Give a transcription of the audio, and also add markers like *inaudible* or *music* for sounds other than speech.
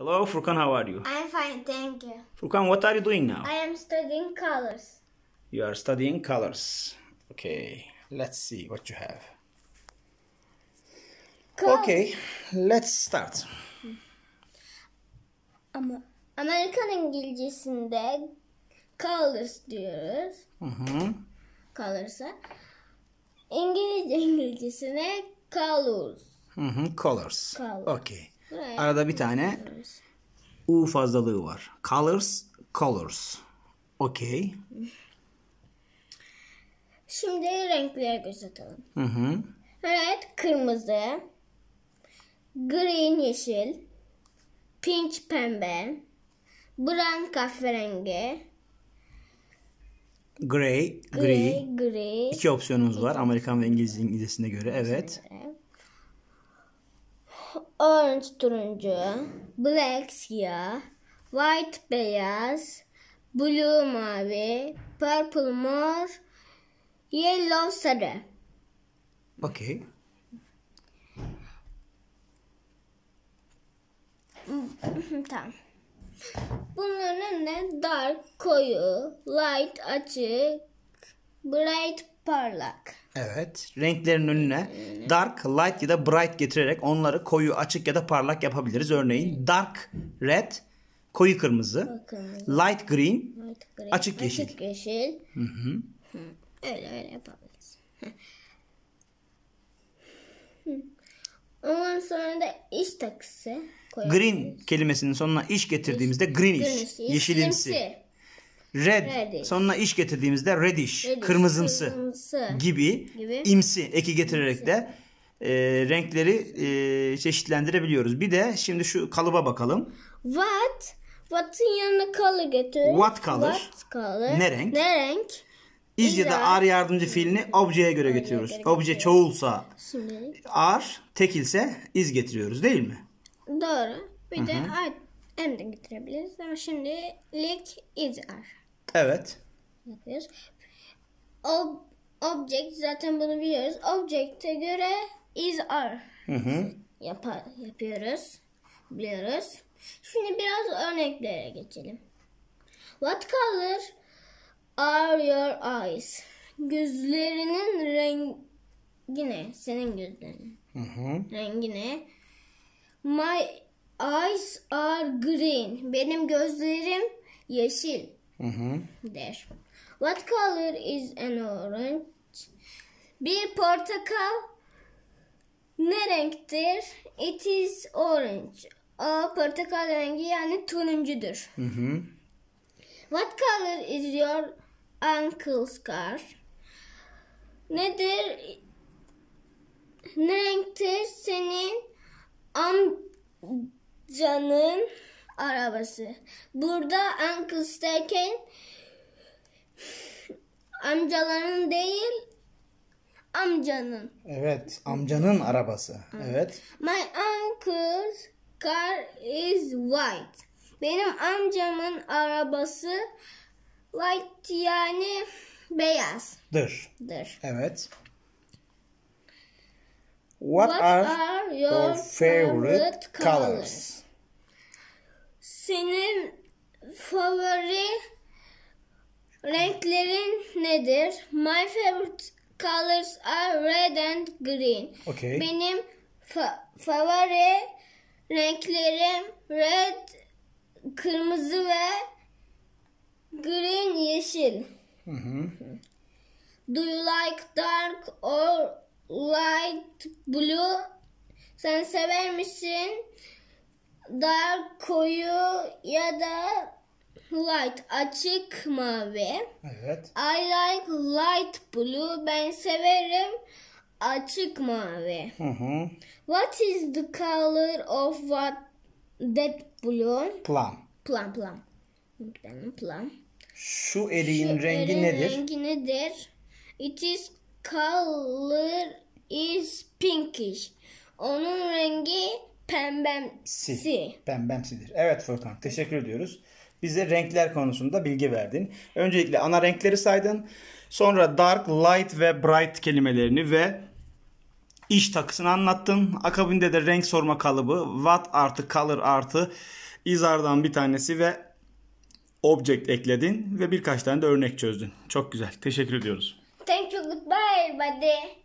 Hello, Furkan, how are you? I'm fine, thank you. Furkan, what are you doing now? I am studying colors. You are studying colors. Okay, let's see what you have. Col- Okay, let's start. Ama Amerikan İngilizcesinde colors diyoruz. Hı hı. Colors'a. İngilizce İngilizcesine colors. Hı hı, colors. Colors. Okay. Evet. Arada bir tane U fazlalığı var. Colors, colors. Okay. Şimdi renklere göz atalım. Hı hı. Red kırmızı. Green yeşil. Pink pembe. Brown kahverengi. Gray, Grey gray. gri. İki opsiyonumuz var Amerikan ve İngiliz İngilizcesine göre. Evet. Orange turuncu, black siyah, white beyaz, blue mavi, purple mor, yellow sarı. Okay. *laughs* tamam. Bunların ne? Dark, koyu, light, açık, bright, parlak. Evet. Renklerin önüne dark, light ya da bright getirerek onları koyu, açık ya da parlak yapabiliriz. Örneğin dark red, koyu kırmızı, Bakın. light green, Light green, Açık yeşil. Açık yeşil. Hı. Öyle öyle yapabiliriz. Hı. Ondan sonra da iş takısı koyabiliriz. green kelimesinin sonuna iş getirdiğimizde greenish, Greenish, yeşilimsi. Red, Reddish. sonuna iş getirdiğimizde reddish, Reddish, kırmızımsı kırmızımsı. gibi, Gibi. imsi eki getirerek de e, renkleri e, çeşitlendirebiliyoruz. Bir de şimdi şu kalıba bakalım. What? What'ın yanına color getir. What color? What color? Ne renk? Ne renk? İz ya da Güzel. ar yardımcı fiilini objeye göre getiriyoruz. Obje çoğulsa Şimdi ar, tekilse iz getiriyoruz değil mi? doğru. Bir de art M de getirebiliriz ama şimdilik is are Evet. yapıyoruz. Ob object zaten bunu biliyoruz. Object'e göre is are Hı hı. yapar, yapıyoruz. Biliyoruz. Şimdi biraz örneklere geçelim. What color are your eyes? Gözlerinin rengi ne? Senin gözlerinin Hı hı. rengi ne? My eyes are green. Benim gözlerim yeşil Hı. der. What color is an orange? Bir portakal ne renktir? It is orange. O portakal rengi yani turuncudur. Hı hı. What color is your uncle's car? Nedir? Ne renktir senin amcanın arabası? Burada uncles derken amcaların değil amcanın. Evet. Amcanın arabası. Evet. My uncle's car is white. Benim amcamın arabası white yani beyazdır. Dır. Evet. What, What are, are your your favorite favorite colors? colors? Senin favori renklerin nedir? My favorite colors are red and green. Okay. Benim fa- favori renklerim red, kırmızı ve green yeşil. Hı hı. Do you like dark or light blue? Sen sever misin? Dark koyu ya da light açık mavi. Evet. I like light blue. Ben severim açık mavi. Hı hı. What is the color of what that blue? Plum. Plum plum. Benim plum. Şu eriğin Şu rengi erin nedir? rengi nedir? It is color is pinkish. Onun rengi pembemsi. Si. Pembemsidir. Evet Furkan. Teşekkür ediyoruz. Bize renkler konusunda bilgi verdin. Öncelikle ana renkleri saydın. Sonra dark, light ve bright kelimelerini ve iş takısını anlattın. Akabinde de renk sorma kalıbı what artı color artı izardan bir tanesi ve object ekledin ve birkaç tane de örnek çözdün. Çok güzel. Teşekkür ediyoruz. Thank you. Goodbye, buddy.